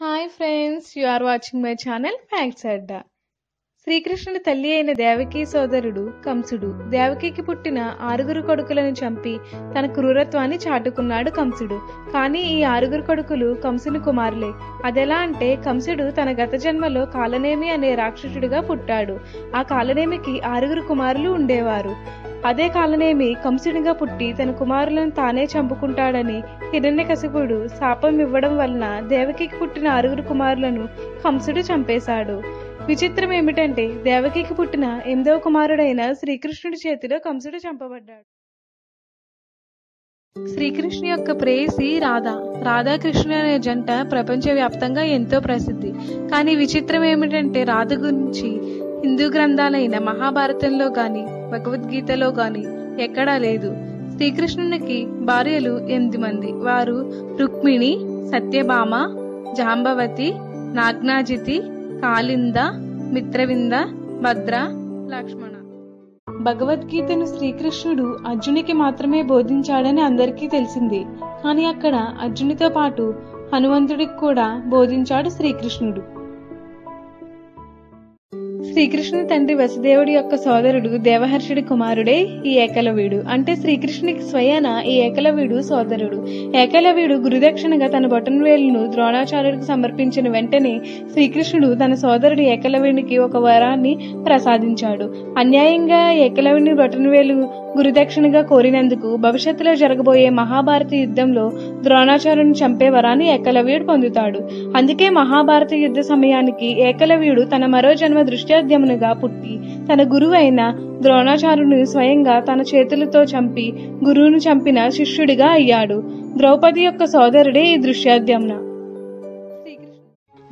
Hi friends you are watching my channel facts Adda శ్రీకృష్ణుడి తల్లి అయిన దేవకీ సోదరుడు కంసుడు. దేవకికి పుట్టిన ఆరుగురు కొడుకులను చంపి తన క్రూరత్వాన్ని చాటుకున్నాడు కంసుడు. కానీ ఈ ఆరుగురు కొడుకులు కంసుని కుమారులే. అదెలా అంటే కంసుడు తన గత జన్మలో కాలనేమి అనే రాక్షసుడిగా పుట్టాడు. ఆ కాలనేమికి ఆరుగురు కుమారులు ఉండేవారు. అదే కాలనేమి కంసుడిగా పుట్టి తన కుమారులను తానే చంపుకుంటాడని హిరణ్యకశిపుడు శాపం ఇవ్వడం వలన దేవకికి పుట్టిన ఆరుగురు కుమారులను కంసుడు చంపేశాడు. విచిత్రం ఏమిటంటే దేవకికి పుట్టిన ఎనిమిదవ కుమారుడైన శ్రీకృష్ణుడి చేతిలో కంసుడు చంపబడ్డాడు. శ్రీకృష్ణు యొక్క ప్రేయసి రాధ. రాధాకృష్ణ అనే జంట ప్రపంచవ్యాప్తంగా ఎంతో ప్రసిద్ధి. కానీ విచిత్రం ఏమిటంటే రాధ గురించి హిందూ గ్రంథాలైన మహాభారతంలో గాని భగవద్గీతలో గాని ఎక్కడా లేదు. శ్రీకృష్ణునికి భార్యలు ఎనిమిది మంది. వారు రుక్మిణి సత్యభామ జాంబవతి నాగ్నాజితి కాలింద మిత్రవింద భద్ర లక్ష్మణ. భగవద్గీతను శ్రీకృష్ణుడు అర్జునికి మాత్రమే బోధించాడని అందరికీ తెలిసింది. కానీ అక్కడ అర్జునితో పాటు హనుమంతుడికి కూడా బోధించాడు శ్రీకృష్ణుడు. శ్రీకృష్ణ తండ్రి వసుదేవుడి యొక్క సోదరుడు దేవహర్షుడి కుమారుడే ఈ ఏకలవీడు అంటే శ్రీకృష్ణునికి స్వయాన ఈ ఏకలవీడు సోదరుడు. ఏకలవీడు గురుదక్షిణగా తన బొటనవేలును ద్రోణాచార్యుడికి సమర్పించిన వెంటనే శ్రీకృష్ణుడు తన సోదరుడు ఏకలవీడికి ఒక వరాన్ని ప్రసాదించాడు. అన్యాయంగా ఏకలవ్యుని బొటనవేలు గురుదక్షిణగా కోరినందుకు భవిష్యత్తులో జరగబోయే మహాభారత యుద్ధంలో ద్రోణాచార్యుని చంపే వరాన్ని ఏకలవ్యుడు పొందుతాడు. అందుకే మహాభారత యుద్ధ సమయానికి ఏకలవ్యుడు తన మరో జన్మ దృష్ట్యా దృష్ట్యాద్యమునుగా పుట్టి తన గురువైన ద్రోణాచార్యుని స్వయంగా తన చేతులతో చంపి గురువును చంపిన శిష్యుడిగా అయ్యాడు. ద్రౌపది యొక్క సోదరుడే ఈ దృశ్యాద్యమున.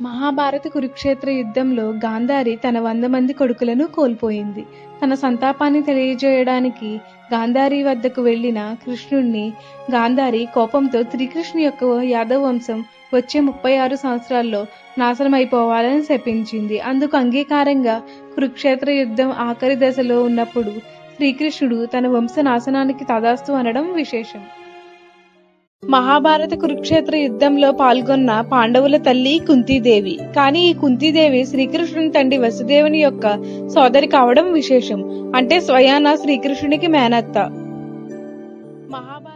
మహాభారత కురుక్షేత్ర యుద్ధంలో గాంధారి తన వంద మంది కొడుకులను కోల్పోయింది. తన సంతాపాన్ని తెలియజేయడానికి గాంధారి వద్దకు వెళ్ళిన కృష్ణుణ్ణి గాంధారి కోపంతో శ్రీకృష్ణు యొక్క యాదవ వంశం వచ్చే ముప్పై ఆరు సంవత్సరాల్లో నాశనమైపోవాలని శపించింది. అందుకు అంగీకారంగా కురుక్షేత్ర యుద్ధం ఆఖరి దశలో ఉన్నప్పుడు శ్రీకృష్ణుడు తన వంశ నాశనానికి తదాస్తు అనడం విశేషం. మహాభారత కురుక్షేత్ర యుద్ధంలో పాల్గొన్న పాండవుల తల్లి కుంతీదేవి. కానీ ఈ కుంతీదేవి శ్రీకృష్ణుని తండ్రి వసుదేవుని యొక్క సోదరి కావడం విశేషం. అంటే స్వయాన శ్రీకృష్ణునికి మేనత్త. మహాభారత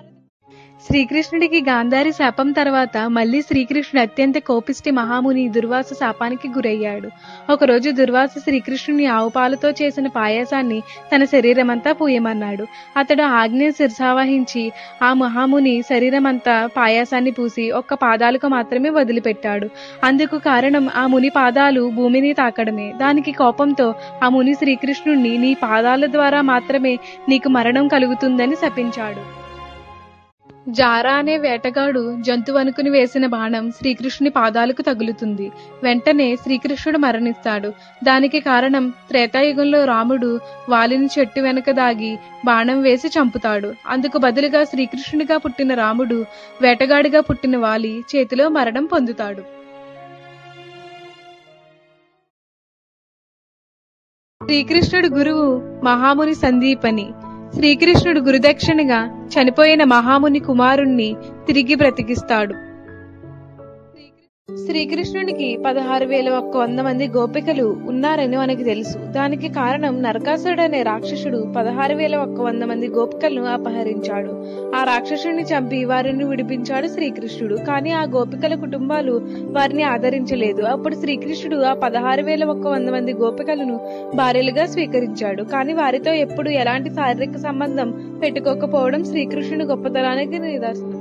శ్రీకృష్ణుడికి గాంధారి శాపం తర్వాత మళ్ళీ శ్రీకృష్ణుడు అత్యంత కోపిష్టి మహాముని దుర్వాస శాపానికి గురయ్యాడు. ఒకరోజు దుర్వాస శ్రీకృష్ణుని ఆవు పాలతో చేసిన పాయాసాన్ని తన శరీరమంతా పూయమన్నాడు. అతడు ఆజ్ఞ శిరసావహించి ఆ మహాముని శరీరమంతా పాయాసాన్ని పూసి ఒక్క పాదాలకు మాత్రమే వదిలిపెట్టాడు. అందుకు కారణం ఆ ముని పాదాలు భూమిని తాకడమే. దానికి కోపంతో ఆ ముని శ్రీకృష్ణుణ్ణి నీ పాదాల ద్వారా మాత్రమే నీకు మరణం కలుగుతుందని శపించాడు. జారా అనే వేటగాడు జంతువనుకుని వేసిన బాణం శ్రీకృష్ణుని పాదాలకు తగులుతుంది. వెంటనే శ్రీకృష్ణుడు మరణిస్తాడు. దానికి కారణం త్రేతాయుగంలో రాముడు వాలిని చెట్టు వెనక దాగి బాణం వేసి చంపుతాడు. అందుకు బదులుగా శ్రీకృష్ణుడిగా పుట్టిన రాముడు వేటగాడిగా పుట్టిన వాలి చేతిలో మరణం పొందుతాడు. శ్రీకృష్ణుడు గురువు మహాముని సందీపని. శ్రీకృష్ణుడు గురుదక్షిణగా చనిపోయిన మహాముని కుమారుణ్ణి తిరిగి బ్రతికిస్తాడు. శ్రీకృష్ణునికి పదహారు వేల ఒక్క వంద మంది గోపికలు ఉన్నారని మనకి తెలుసు. దానికి కారణం నరకాసుడు అనే రాక్షసుడు పదహారు వేల ఒక్క వంద మంది గోపికలను అపహరించాడు. ఆ రాక్షసుడిని చంపి వారిని విడిపించాడు శ్రీకృష్ణుడు. కానీ ఆ గోపికల కుటుంబాలు వారిని ఆదరించలేదు. అప్పుడు శ్రీకృష్ణుడు ఆ పదహారు వేల ఒక్క వంద మంది గోపికలను భార్యలుగా స్వీకరించాడు. కానీ వారితో ఎప్పుడు ఎలాంటి శారీరక సంబంధం పెట్టుకోకపోవడం శ్రీకృష్ణుని గొప్పతనానికి నిదర్శనం.